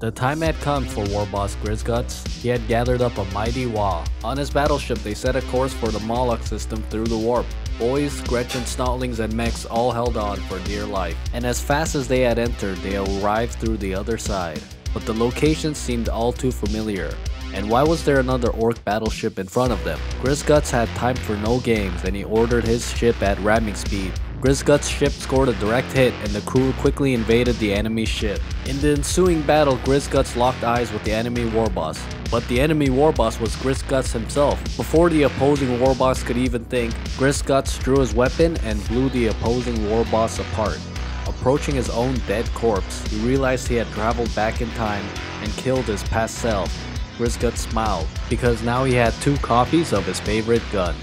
The time had come for War Boss Grizgutz. He had gathered up a mighty Waaagh. On his battleship, they set a course for the Moloch system through the warp. Boys, Gretchin, Snotlings, and Meks all held on for dear life, and as fast as they had entered, they arrived through the other side. But the location seemed all too familiar. And why was there another Ork battleship in front of them? Grizgutz had time for no games and he ordered his ship at ramming speed. Grizgutz' ship scored a direct hit and the crew quickly invaded the enemy ship. In the ensuing battle, Grizgutz locked eyes with the enemy warboss. But the enemy warboss was Grizgutz himself. Before the opposing warboss could even think, Grizgutz drew his weapon and blew the opposing warboss apart. Approaching his own dead corpse, he realized he had traveled back in time and killed his past self. Grizgutz smiled, because now he had two copies of his favorite gun.